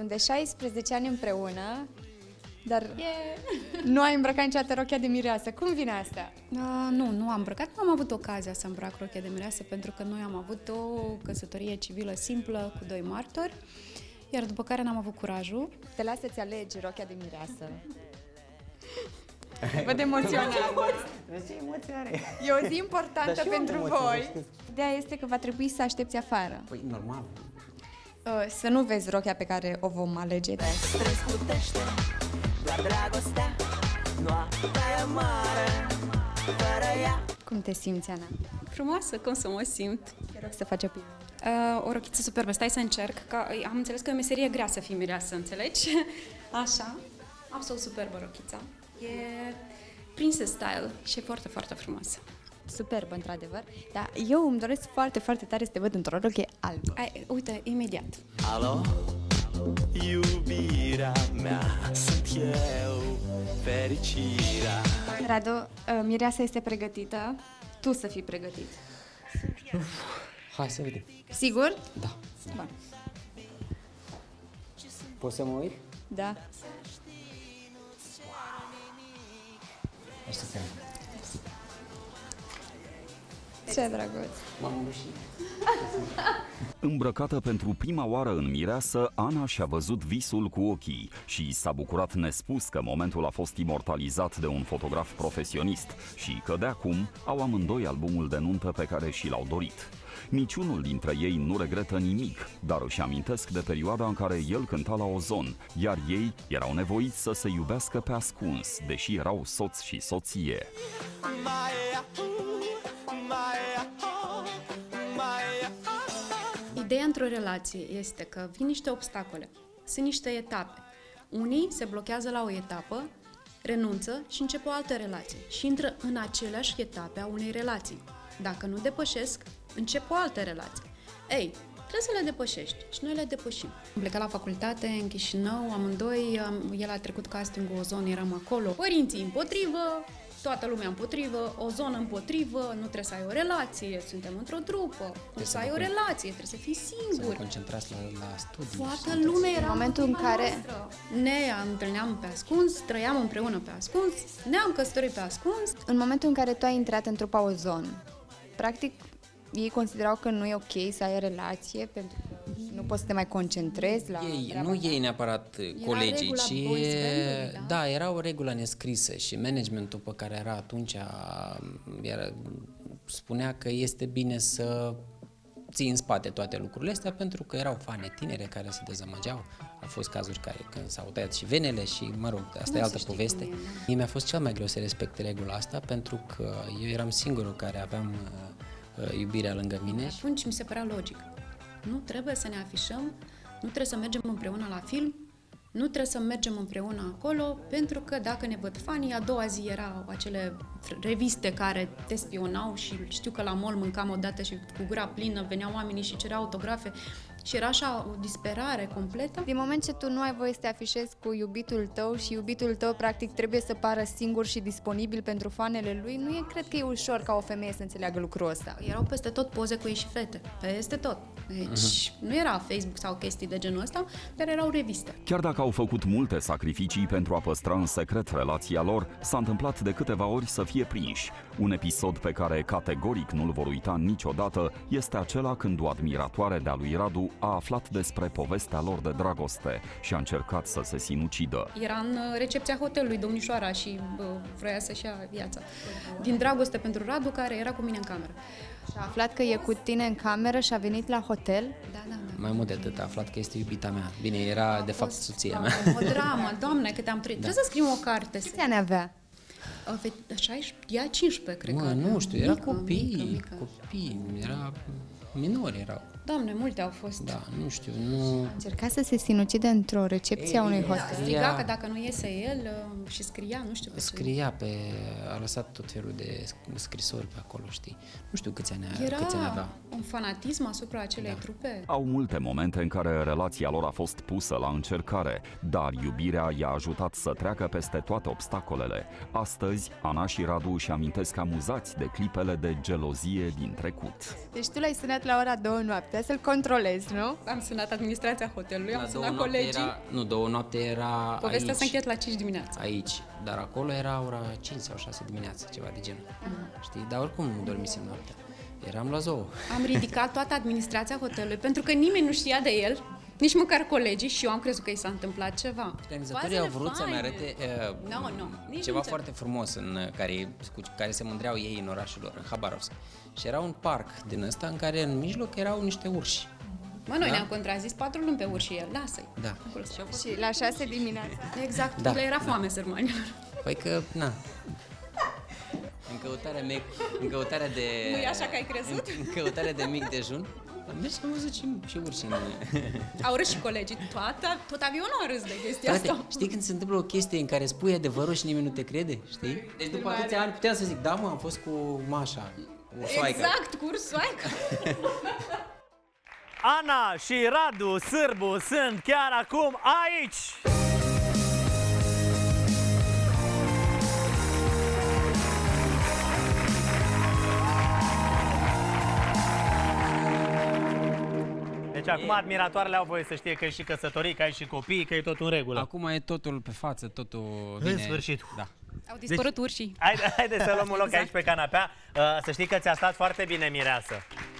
Sunt de 16 ani împreună, dar yeah. nu ai îmbrăcat niciodată rochia de mireasă. Cum vine asta? Uh, nu, nu am îmbrăcat. Nu am avut ocazia să îmbrac rochia de mireasă pentru că noi am avut o căsătorie civilă simplă cu doi martori, iar după care n-am avut curajul. Te lasă să-ți alegi rochia de mireasă. Văd emoționat. Ce emoție are? E o zi importantă Dar și eu am pentru emoții, voi. să știți. Ideea este că va trebui să aștepți afară. Păi, normal. Uh, Să nu vezi rochia pe care o vom alege. Răsputește Doar dragostea Noaptea e mare Fără ea Cum te simți, Ana? Frumoasă, cum să mă simt? Te rog să faci o pilă. Uh, o rochiță superbă. Stai să încerc. Că, am înțeles că e o meserie grea să fii mireasă, înțelegi? Așa. Absolut superbă rochița. E princess style și e foarte, foarte frumoasă. Superbă, într-adevăr. Dar eu îmi doresc foarte, foarte tare să te văd într-o rochie albă. Ai, uite, imediat. Alo? Iubirea mea Sunt eu Fericirea Radu, uh, Mireasa este pregătită. Tu să fii pregătit. Hai să vedem. Sigur? Da. Bun. Poți să mă uit? Da. Hai să vedem. Ce drăguț. M-am îndușit. Îmbrăcată pentru prima oară în mireasă, Ana și-a văzut visul cu ochii și s-a bucurat nespus că momentul a fost imortalizat de un fotograf profesionist și că de acum au amândoi albumul de nuntă pe care și l-au dorit. Niciunul dintre ei nu regretă nimic, dar își amintesc de perioada în care el cânta la Ozon, iar ei erau nevoiți să se iubească pe ascuns, deși erau soț și soție. Mai Ideea într-o relație este că vin niște obstacole, sunt niște etape. Unii se blochează la o etapă, renunță și încep o altă relație și intră în aceleași etape a unei relații. Dacă nu depășesc, încep o altă relație. Ei, trebuie să le depășești și noi le depășim. Am plecat la facultate în Chișinău, amândoi, am- el a trecut castingul Ozon, eram acolo. Părinții împotrivă, toată lumea împotrivă, o zonă împotrivă, nu trebuie să ai o relație, suntem într-o trupă, nu să să ai vă o con- relație, trebuie să fii Să vă singur. concentrați la, la studii. Toată Sunteți- lumea era În momentul în care- noastră. Ne întâlneam pe ascuns, trăiam împreună pe ascuns, ne-am căsătorit pe ascuns. În momentul în care tu ai intrat în trupa Ozon, practic ei considerau că nu e ok să ai relație pentru că nu poți să te mai concentrezi la Ei, treaba nu ta. ei neapărat colegii, regula ci boys band-ului, da? da, era o regulă nescrisă și managementul pe care era atunci era, spunea că este bine să ții în spate toate lucrurile astea pentru că erau fane tinere care se dezamăgeau. Au fost cazuri care când s-au tăiat și venele și, mă rog, asta Nu e se altă știe poveste. cum e, da. Mie mi-a fost cel mai greu să respect regula asta pentru că eu eram singurul care aveam uh, uh, iubirea lângă mine și Atunci mi se părea logic. Nu trebuie să ne afișăm, nu trebuie să mergem împreună la film, nu trebuie să mergem împreună acolo, pentru că dacă ne văd fanii, a doua zi erau acele reviste care te spionau și știu că la mall mâncam odată și cu gura plină veneau oamenii și cereau autografe și era așa o disperare completă. Din moment ce tu nu ai voie să te afișezi cu iubitul tău și iubitul tău practic trebuie să pară singur și disponibil pentru fanele lui, nu e, cred că e ușor ca o femeie să înțeleagă lucrul ăsta. Erau peste tot poze cu ei și fete, peste tot. Deci nu era Facebook sau chestii de genul ăsta, dar erau reviste. Chiar dacă au făcut multe sacrificii pentru a păstra în secret relația lor, s-a întâmplat de câteva ori să fie prinși. Un episod pe care categoric nu-l vor uita niciodată este acela când o admiratoare de-a lui Radu a aflat despre povestea lor de dragoste și a încercat să se sinucidă. Era în uh, recepția hotelului Domnișoara și bă, vrea să-și ia viața. Din dragoste pentru Radu, care era cu mine în cameră. Și a aflat că e cu tine în cameră și a venit la hotel. Da, da, da. mai mult de atât a aflat că este iubita mea. Bine, era de fapt soția mea. O dramă, doamne, câte am trăit. Da. Trebuie să scriu o carte. Câți ani avea? O fe- 16, ea 15, cred Mă, că. nu știu, era Mică, copii, mică, mică. copii, era minori erau. Doamne, multe au fost. Da, nu știu, nu... Încerca să se sinucide într-o recepție a unui hotel. Striga Ea- că dacă nu iese el uh, și scria, nu știu pe ce. Scria pe... a lăsat tot felul de sc- scrisori pe acolo, știi? Nu știu câți ani, câți ani Era avea. un fanatism asupra acelei da. trupe. Au multe momente în care relația lor a fost pusă la încercare, dar iubirea i-a ajutat să treacă peste toate obstacolele. Astăzi, Ana și Radu își amintesc amuzați de clipele de gelozie din trecut. Deci tu l-ai sunat la ora 2 noaptea Trebuie să-l controlezi, nu? Am sunat administrația hotelului, am La două sunat noapte colegii. Era, nu, două noapte era Povestea aici, s-a încheiat la 5 dimineața. aici, dar acolo era ora 5 sau 6 dimineața, ceva de genul. Știi? Dar oricum nu dormisem noaptea. Eram la zoo. Am ridicat toată administrația hotelului pentru că nimeni nu știa de el, nici măcar colegii și eu am crezut că i s-a întâmplat ceva. Organizatorii au vrut să-mi faine. arate uh, Nu, nu, nici ceva nici- foarte frumos în uh, care, cu care se mândreau ei în orașul lor, în Habarovsk. Și era un parc din ăsta în care în mijloc erau niște urși. Mă, noi Da? ne-am contrazis patru luni pe urși el, lasă-i. Da. Acolo să- Și la 6 dimineața. Exact, Da, le era da. foame sărmanilor. Păi că, na, în căutarea, mea, în căutarea de... Nu e așa că ai crezut? În, în căutarea de mic dejun, am mers și am văzut și, și urși în... Au râs și colegii, toată, tot avionul a râs de chestia Frate, asta. știi când se întâmplă o chestie în care spui adevărul și nimeni nu te crede, știi? Deci după atâția ani puteam să zic, da mă, am fost cu Mașa, ursoaica. Exact, cu ursoaica. Ana și Radu Sârbu sunt chiar acum aici! Deci acum admiratoarele au voie să știe că ești și căsătorit, că ai și copii, că e tot în regulă. Acum e totul pe față, totul În vine... sfârșit. Da. Au dispărut urșii. Haide, haide să luăm un loc aici pe canapea. Uh, să știi că ți-a stat foarte bine mireasă.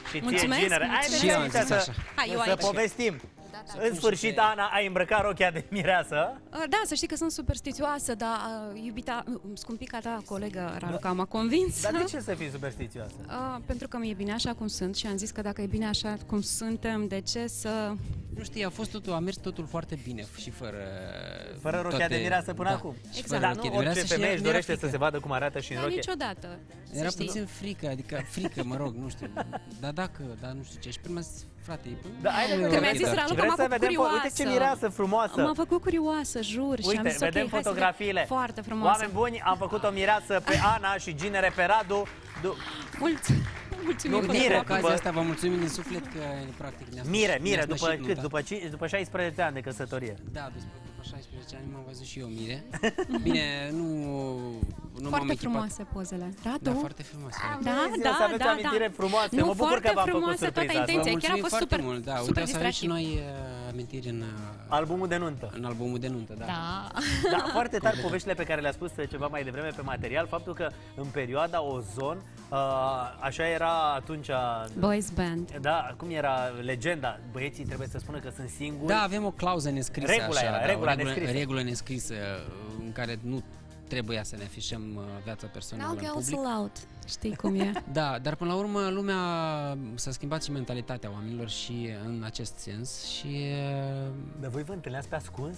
Și ție, Mulțumesc, ginere. mulțumesc. Haide Și eu am aici zis să, așa. Hai, eu să aici. povestim. Da. În sfârșit, Ana, ai îmbrăcat rochia de mireasă. Uh, Da, să știi că sunt superstițioasă, dar uh, iubita, uh, scumpica ta colegă Raluca m-a convins. Dar de ce să fii superstițioasă? Uh, pentru că mi-e bine așa cum sunt și am zis că dacă e bine așa cum suntem, de ce să... Nu știi, a fost totul, a mers totul foarte bine și fără... Fără rochia de mireasă până da, acum. Și Exact. fără Dar rochie nu de mireasă orice și femeie își mi-era dorește să frică. se vadă cum arată și în Da, rochie. niciodată. să Era știi. puțin frică, adică frică, mă rog, nu știu. Dar dacă, dar nu știu ce. Și prima a zis, frate, e Da, haide, nu e că ok, mi-a zis dar Raluca, ce- Vreți m-a să făcut vedem? fo- Uite ce curioasă. mireasă frumoasă. M-a făcut curioasă, jur. și am Uite, zis, ok, vedem hai să vedem. fotografiile. Foarte frumoasă. Oameni buni, am făcut o mireasă pe Ana și ginere pe Radu. Du- Mulți. Mulțumim. Nu, foarte mire, frumos. Cu ocazia după- asta vă mulțumim din suflet că practic ne-a Mire, mire, ne-a după sfârșit cât? nunta. După, ci- după 16 ani de căsătorie. Da, după, după 16 ani m-am văzut și eu mire. Bine, nu, nu m-am Foarte echipat. frumoase pozele. Radu? Da, foarte frumoase. Da, Vezi, da, să aveți da, amintire da. frumoase. Nu, Mă bucur foarte că v-am făcut frumoasă toată surpriza asta. intenția. Vă Chiar a mulțumim fost foarte super, mult. Da, super uite, o să avem și distractiv. noi uh, amintiri în, uh, Albumul de nuntă. în albumul de nuntă, da. Da. Da, foarte tare poveștile pe care le-a spus ceva mai devreme pe material, faptul că în perioada Ozon, uh, așa era atunci, Boys band. da, cum era legenda, băieții trebuie să spună că sunt singuri. Da, avem o clauză nescrisă Regula așa, era, da, regula o regulă, nescrisă. regulă nescrisă uh, în care nu trebuia să ne afișăm uh, viața personală Now în girls public. allowed. Știi cum e? Da, dar până la urmă lumea s-a schimbat și mentalitatea oamenilor și în acest sens și uh, Dar voi vă întâlneați pe ascuns?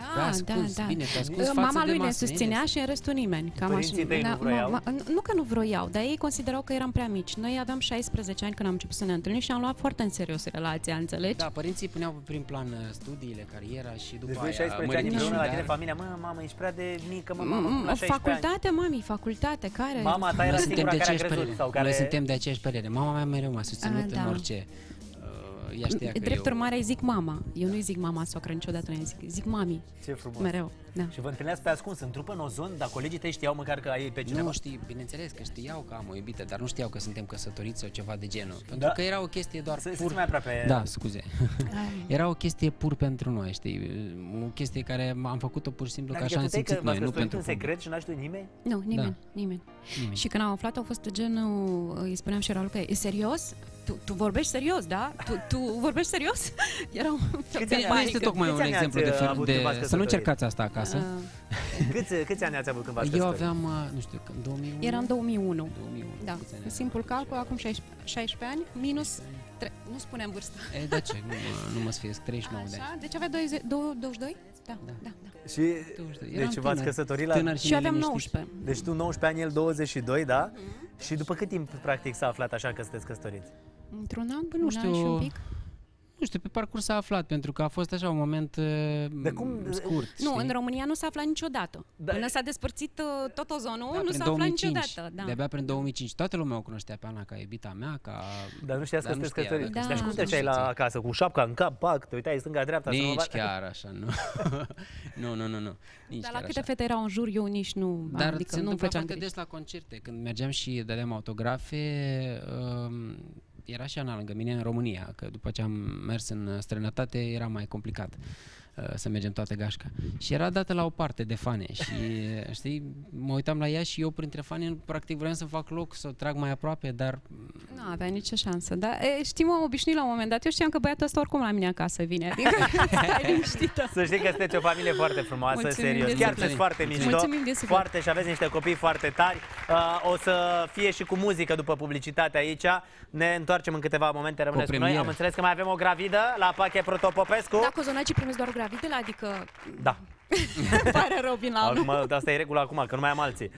Da, Da, ascuns, da, da. bine, te ascunzi Uh, față Mama de lui ne mass susținea media. și în restul nimeni. Cam Părinții tăi nu Da, vroiau? ma- ma- nu că nu vroiau, dar ei considerau că eram prea mici. Noi aveam 16 ani când am început să ne întâlnim și am luat foarte în serios relația, înțelegi? Da, părinții puneau pe prim plan uh, studiile, cariera și după Deci voi aia 16 ani măritii împreună la și tine, dar- familia, mă, mamă, ești prea de mică, mă, mamă, Mm, la 16 ani. Facultate, mami, facultate, care? Mama ta Noi era suntem singura de care a aceeași crezut părere. sau care... Noi suntem de aceeași părere. Mama mea mereu m-a susținut Ah, da. în orice. Uh, Ea știa că Drept eu... urmare îi zic mama. Eu nu-i zic mama soacră niciodată, nu zic, zic mami. Ce frumos. Mereu. Da. Și vă întâlneați pe ascuns, în trupă, în ozon, dar colegii tăi știau măcar că ai pe cineva? Nu știi, bineînțeles că știau că am o iubită, dar nu știau că suntem căsătoriți sau ceva de genul. Pentru Da. că era o chestie doar Să- să pur... fii mai aproape. Da, scuze. era o chestie pur pentru noi, știi? O chestie care am făcut-o pur și simplu că Adică așa am tu te-ai simțit că noi, v-ați nu căsătorit pentru în public. secret și n-a știut nimeni? Nu, nimeni, nimeni. Nimeni. Și când am aflat, au fost de genul, îi spuneam și Raul că e serios? Tu, tu vorbești serios, da? Tu, tu vorbești serios? Erau Câți ani Nu ai? este tocmai Câți un ani exemplu ați, de, uh, fel, avut de când v-ați să nu căsătorit? încercați asta acasă. Câți, câți ani ați avut când v-ați Eu căsătorit? aveam, uh, nu știu, când 2001? Era în 2001. 2001. Da, câți ani în simplu calcul, acum 16, 16 ani, minus... Tre- nu spunem vârsta. E, de ce? Nu, mă- nu mă sfiesc, 39 de ani. Așa? Deci avea 20, 22? Da, da, da. da. Și, 22. deci Eram v-ați tânăr. căsătorit la... Tânăr Și eu aveam neliniștit. 19. Deci tu 19 ani, el 22, da? Și după cât timp, practic, s-a aflat așa că sunteți căsătoriți? Într-un an, Păi nu un an și știu. un pic. Nu știu, pe parcurs s-a aflat, pentru că a fost așa un moment uh, Dar cum- scurt, Nu, știi? în România nu s-a aflat niciodată. Da. Până s-a despărțit uh, tot ozonul, Da, nu prin s-a aflat 2005. niciodată. Da. De-abia prin 2005. Toată lumea o cunoștea pe Ana ca iubita mea, ca... Dar nu știați că Dar nu sunteți știa, căsătoriți. da. Dar și cum Da, te duceai nu la știu. acasă? Cu șapca în cap, pac, te uitai stânga-dreapta. să nu Nici vă- chiar așa, nu. nu, nu, nu, nu. Nici Dar la chiar câte așa. fete erau în jur, eu nici nu, Dar adică se nu întâmpla făceam foarte griji. des la concerte. Când mergeam și dădeam autografe, um, era și Ana lângă mine în România, că după ce am mers în străinătate era mai complicat. uh, să mergem toată gașca. Și era dată la o parte de fane și, uh, știi, mă uitam la ea și eu printre fane, practic vreau să fac loc, să o trag mai aproape, dar Nu avea nicio șansă, dar e, știi, mă obișnui la un moment dat. Eu știam că băiatul ăsta oricum la mine acasă vine, adică stai liniștită. Să știi că sunteți o familie foarte frumoasă, Mulțumim serios. de Chiar suport. sunteți foarte mișto, Mulțumim de suport. foarte și aveți niște copii foarte tari. Uh, o să fie și cu muzică după publicitate aici. Ne întoarcem în câteva momente, rămâneți cu, noi. premieră. Am înțeles că mai avem o gravidă la Pache Protopopescu. Da, cozonacii primesc doar gravidele, adică Da. pare rău, vin la Acum, asta e regula acum, că nu mai am alții.